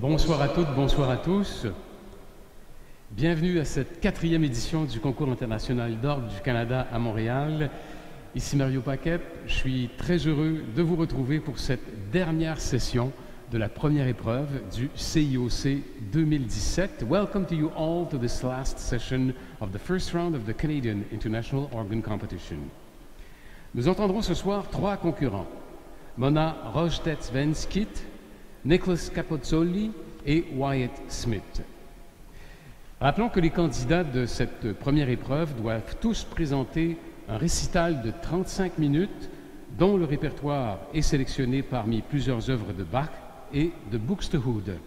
Bonsoir à toutes, bonsoir à tous. Bienvenue à cette quatrième édition du concours international d'orgue du Canada à Montréal. Ici Mario Paquet, je suis très heureux de vous retrouver pour cette dernière session de la première épreuve du CIOC 2017. Welcome to you all to this last session of the first round of the Canadian International Organ Competition. Nous entendrons ce soir trois concurrents. Mona Rojtets-Venskit, Nicholas Capozzoli et Wyatt Smith. Rappelons que les candidats de cette première épreuve doivent tous présenter un récital de 35 minutes dont le répertoire est sélectionné parmi plusieurs œuvres de Bach et de Buxtehude.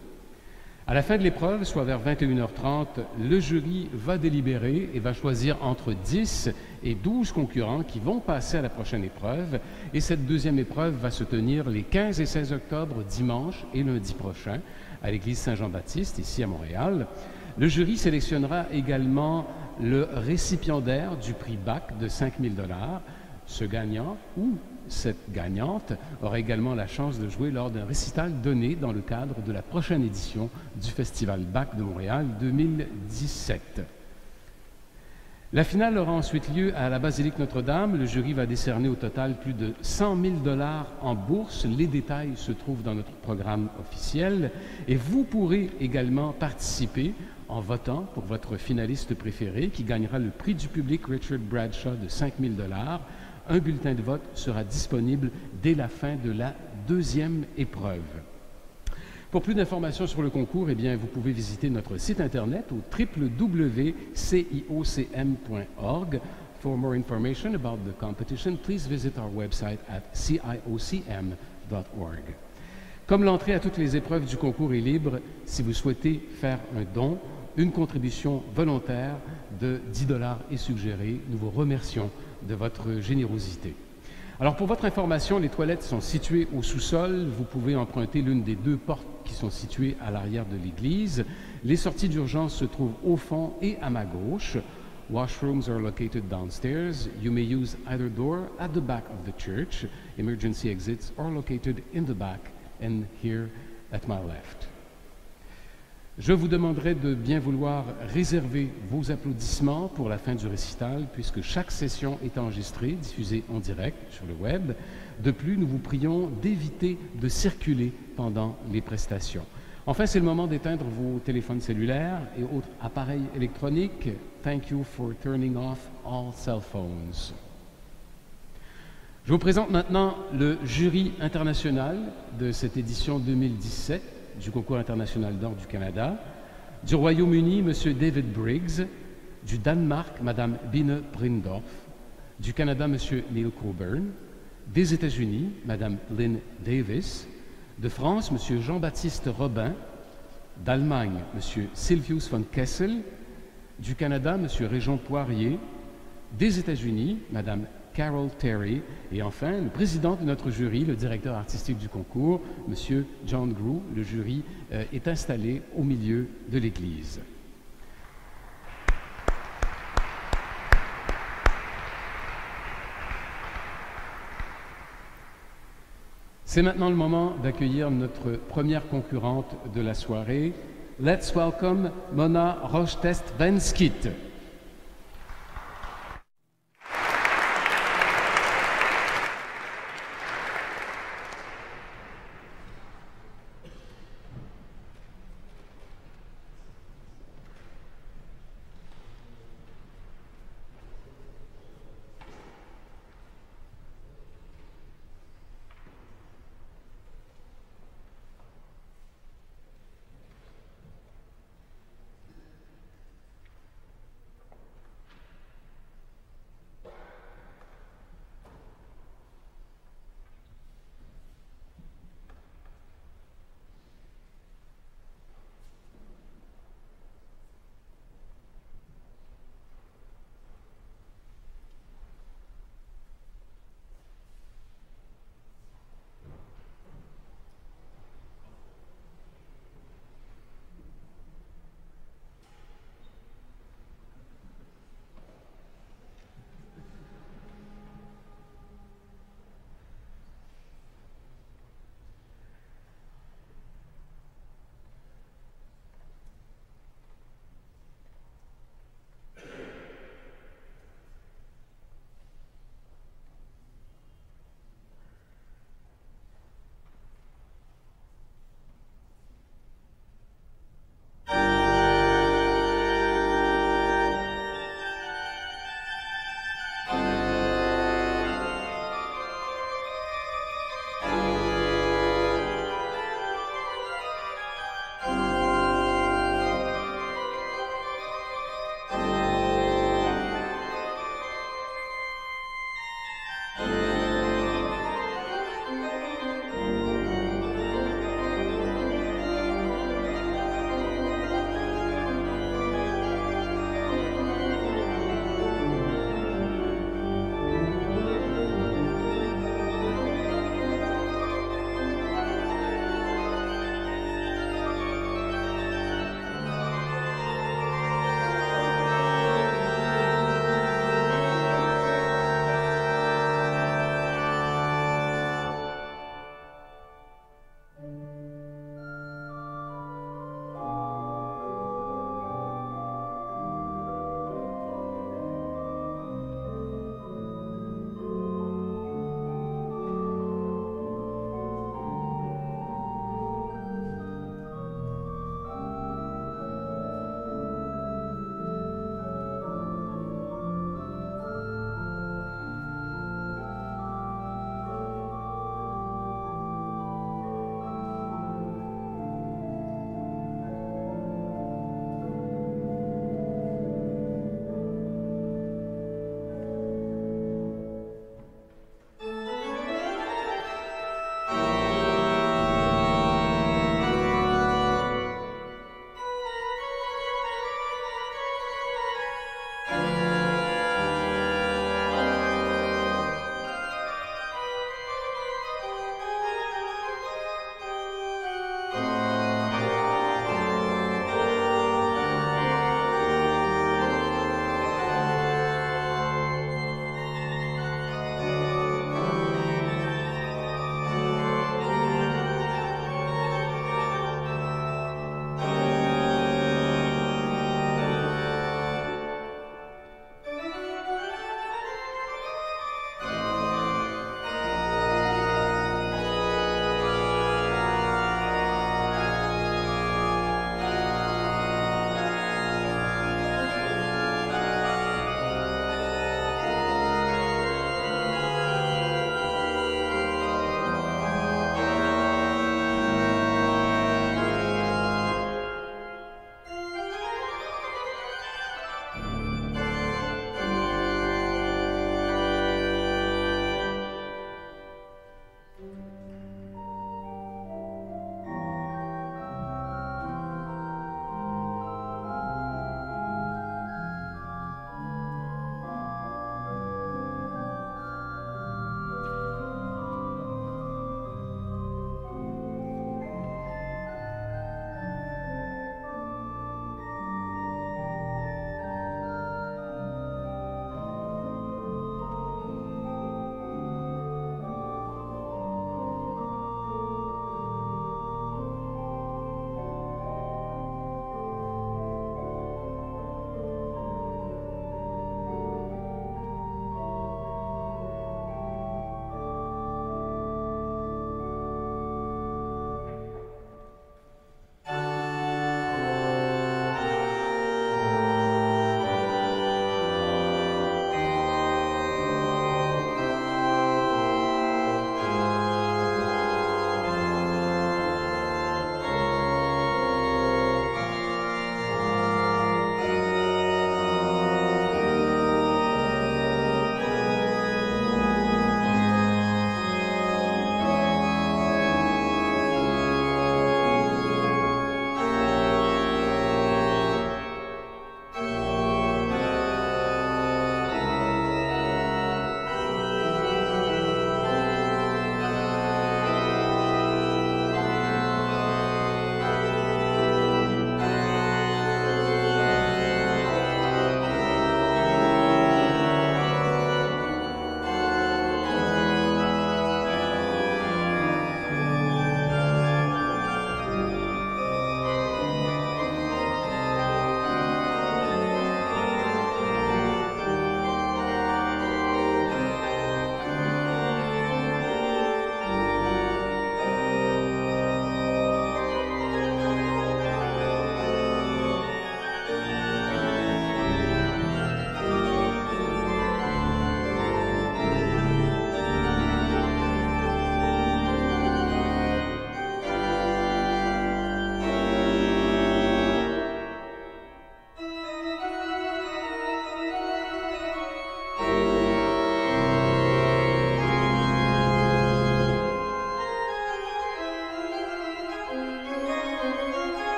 À la fin de l'épreuve, soit vers 21h30, le jury va délibérer et va choisir entre 10 et 12 concurrents qui vont passer à la prochaine épreuve. Et cette deuxième épreuve va se tenir les 15 et 16 octobre, dimanche et lundi prochain, à l'église Saint-Jean-Baptiste, ici à Montréal. Le jury sélectionnera également le récipiendaire du prix BAC de 5 000 ce gagnant ou cette gagnante aura également la chance de jouer lors d'un récital donné dans le cadre de la prochaine édition du Festival BAC de Montréal 2017. La finale aura ensuite lieu à la Basilique Notre-Dame. Le jury va décerner au total plus de 100 000 dollars en bourse. Les détails se trouvent dans notre programme officiel. Et vous pourrez également participer en votant pour votre finaliste préféré qui gagnera le prix du public Richard Bradshaw de 5 000 dollars un bulletin de vote sera disponible dès la fin de la deuxième épreuve. Pour plus d'informations sur le concours, eh bien, vous pouvez visiter notre site internet au www.ciocm.org. For more information about the competition, please visit our website at ciocm.org. Comme l'entrée à toutes les épreuves du concours est libre, si vous souhaitez faire un don, une contribution volontaire de 10 dollars est suggérée. Nous vous remercions de votre générosité. Alors pour votre information, les toilettes sont situées au sous-sol. Vous pouvez emprunter l'une des deux portes qui sont situées à l'arrière de l'église. Les sorties d'urgence se trouvent au fond et à ma gauche. Washrooms are located downstairs. You may use either door at the back of the church. Emergency exits are located in the back and here at my left. Je vous demanderai de bien vouloir réserver vos applaudissements pour la fin du récital, puisque chaque session est enregistrée, diffusée en direct sur le web. De plus, nous vous prions d'éviter de circuler pendant les prestations. Enfin, c'est le moment d'éteindre vos téléphones cellulaires et autres appareils électroniques. Thank you for turning off all cell phones. Je vous présente maintenant le jury international de cette édition 2017 du concours international d'or du Canada, du Royaume-Uni, M. David Briggs, du Danemark, Mme Bine Brindorf, du Canada, M. Neil Coburn, des États-Unis, Mme Lynn Davis, de France, M. Jean-Baptiste Robin, d'Allemagne, M. Silvius von Kessel, du Canada, M. Régent Poirier, des États-Unis, Mme Carol Terry, et enfin le président de notre jury, le directeur artistique du concours, M. John Grew. Le jury euh, est installé au milieu de l'église. C'est maintenant le moment d'accueillir notre première concurrente de la soirée. Let's welcome Mona Rochtest-Venskit.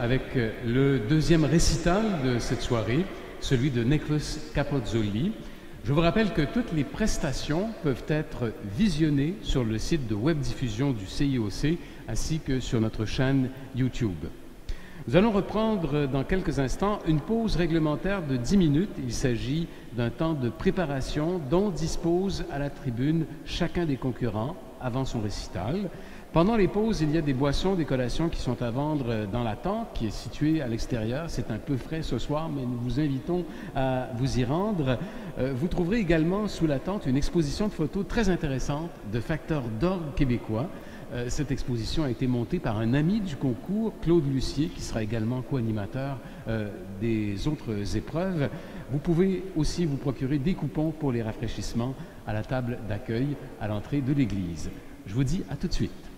Avec le deuxième récital de cette soirée, celui de Nicholas Capozzoli. Je vous rappelle que toutes les prestations peuvent être visionnées sur le site de web diffusion du CIOC ainsi que sur notre chaîne YouTube. Nous allons reprendre dans quelques instants une pause réglementaire de 10 minutes. Il s'agit d'un temps de préparation dont dispose à la tribune chacun des concurrents avant son récital. Pendant les pauses, il y a des boissons, des collations qui sont à vendre dans la tente qui est située à l'extérieur. C'est un peu frais ce soir, mais nous vous invitons à vous y rendre. Euh, vous trouverez également sous la tente une exposition de photos très intéressante de facteurs d'orgue québécois. Euh, cette exposition a été montée par un ami du concours, Claude Lucier, qui sera également co-animateur euh, des autres épreuves. Vous pouvez aussi vous procurer des coupons pour les rafraîchissements à la table d'accueil à l'entrée de l'église. Je vous dis à tout de suite.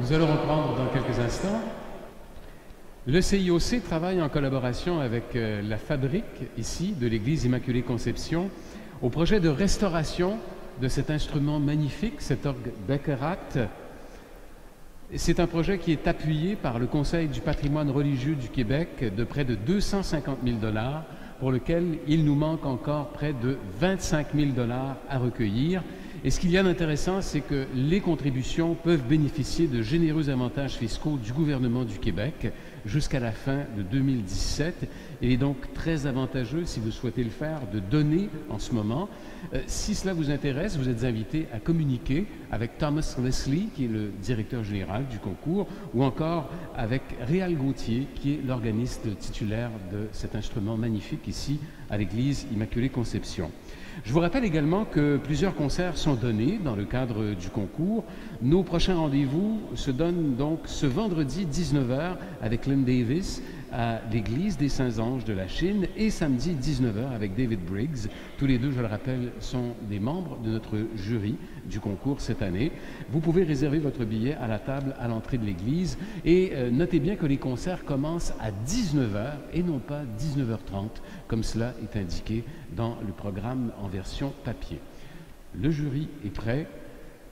Nous allons reprendre dans quelques instants. Le CIOC travaille en collaboration avec euh, la fabrique ici de l'église Immaculée Conception au projet de restauration de cet instrument magnifique, cet orgue Beckerat. C'est un projet qui est appuyé par le Conseil du patrimoine religieux du Québec de près de 250 000 dollars, pour lequel il nous manque encore près de 25 000 dollars à recueillir. Et ce qu'il y a d'intéressant, c'est que les contributions peuvent bénéficier de généreux avantages fiscaux du gouvernement du Québec jusqu'à la fin de 2017. Il est donc très avantageux, si vous souhaitez le faire, de donner en ce moment. Euh, si cela vous intéresse, vous êtes invité à communiquer avec Thomas Leslie, qui est le directeur général du concours, ou encore avec Réal Gauthier, qui est l'organiste titulaire de cet instrument magnifique ici à l'église Immaculée Conception. Je vous rappelle également que plusieurs concerts sont donnés dans le cadre du concours. Nos prochains rendez-vous se donnent donc ce vendredi 19h avec Lynn Davis à l'église des Saints-Anges de la Chine et samedi 19h avec David Briggs. Tous les deux, je le rappelle, sont des membres de notre jury du concours cette année. Vous pouvez réserver votre billet à la table à l'entrée de l'église et euh, notez bien que les concerts commencent à 19h et non pas 19h30 comme cela est indiqué dans le programme en version papier. Le jury est prêt.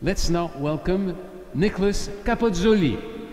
Let's now welcome Nicholas Capozzoli.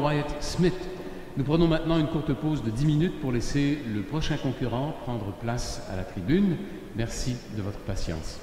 Wyatt Smith. Nous prenons maintenant une courte pause de 10 minutes pour laisser le prochain concurrent prendre place à la tribune. Merci de votre patience.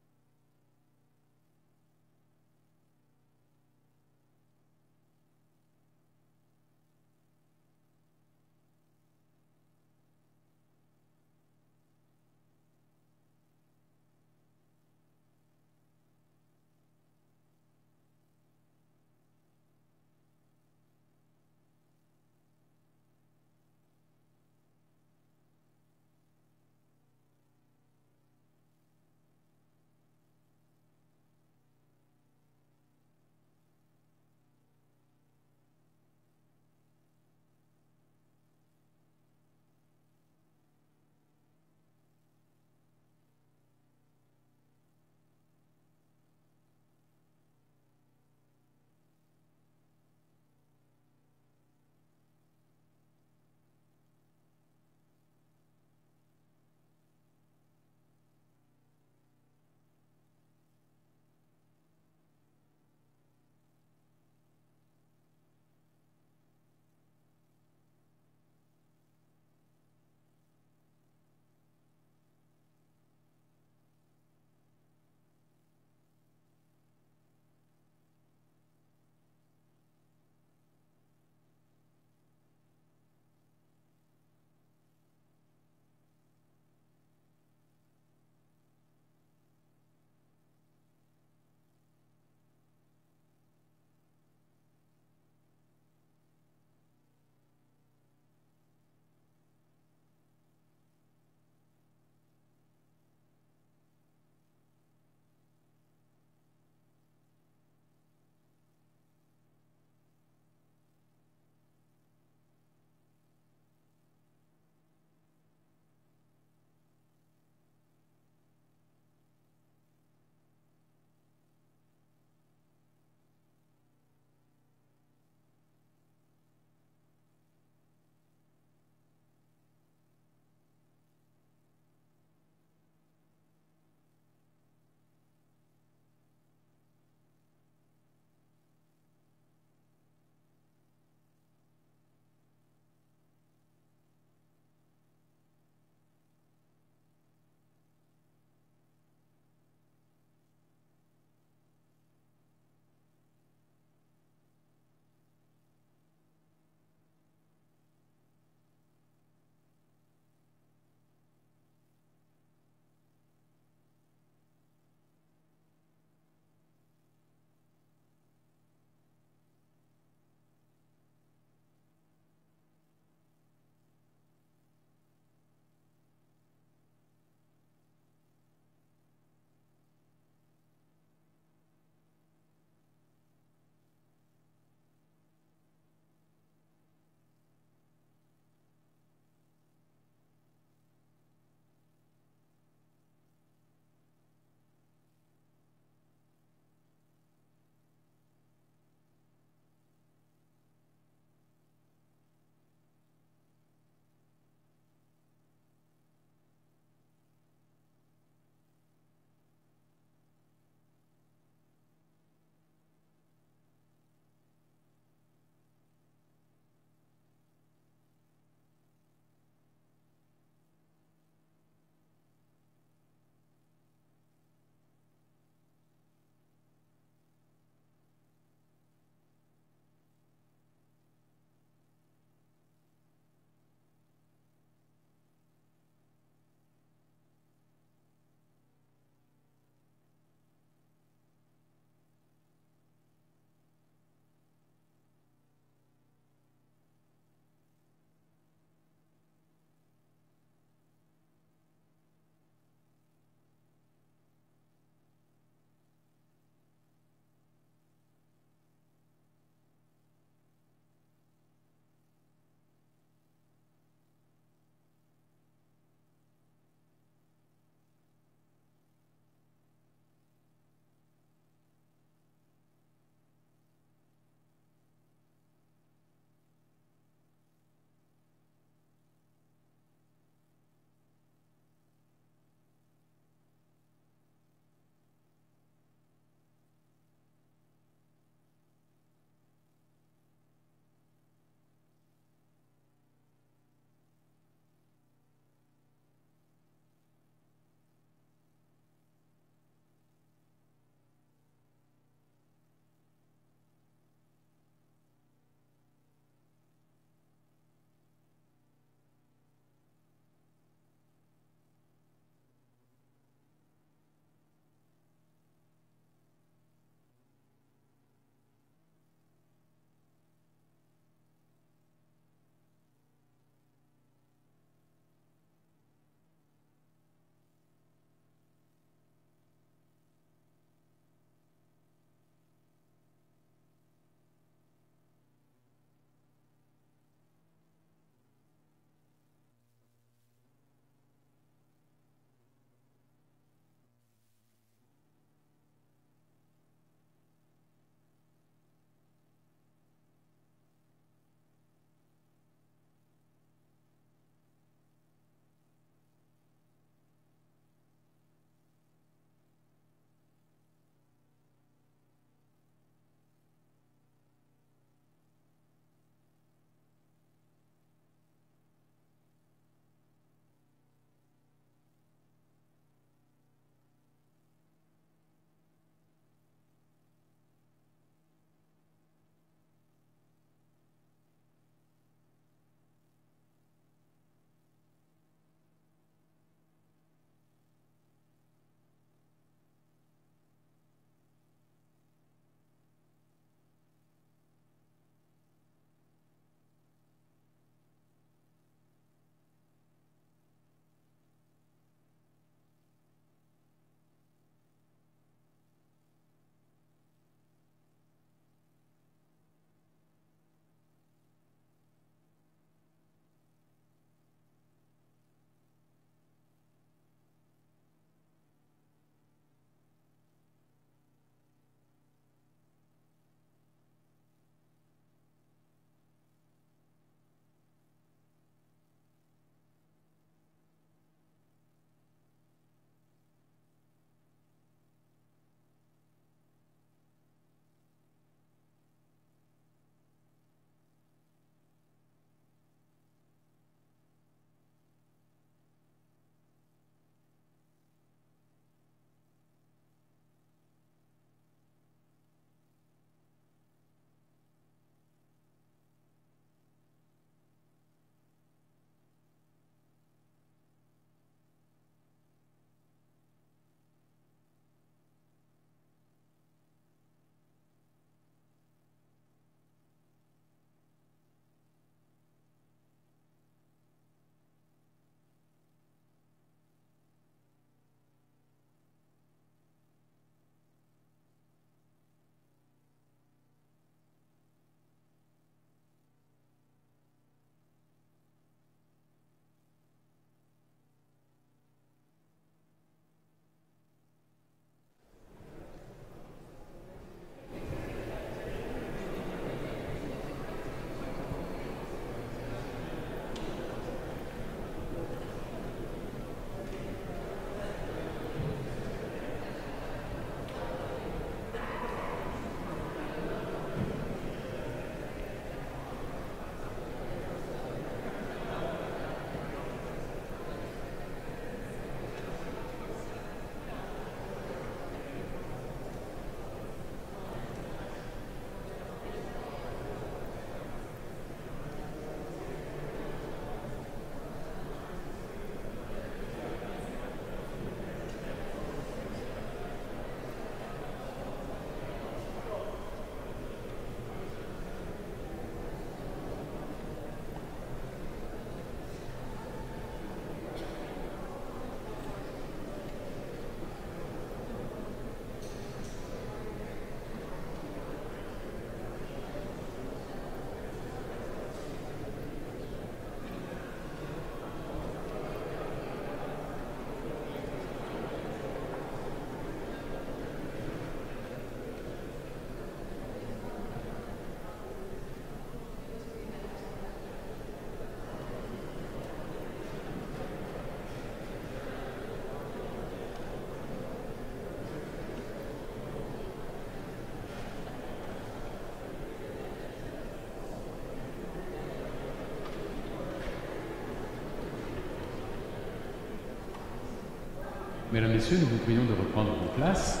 Mesdames, Messieurs, nous vous prions de reprendre vos places.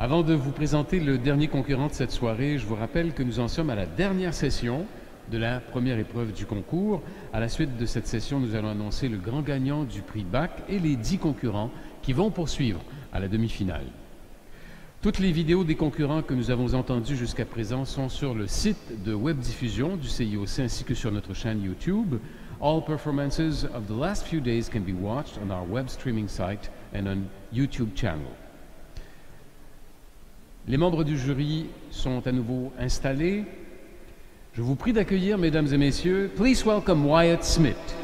Avant de vous présenter le dernier concurrent de cette soirée, je vous rappelle que nous en sommes à la dernière session de la première épreuve du concours. À la suite de cette session, nous allons annoncer le grand gagnant du prix BAC et les dix concurrents qui vont poursuivre à la demi-finale. Toutes les vidéos des concurrents que nous avons entendus jusqu'à présent sont sur le site de web diffusion du CIOC ainsi que sur notre chaîne YouTube. All performances of the last few days can be watched on our web streaming site and on YouTube channel. Les membres du jury sont à nouveau installés. Je vous prie d'accueillir, mesdames et messieurs, please welcome Wyatt Smith.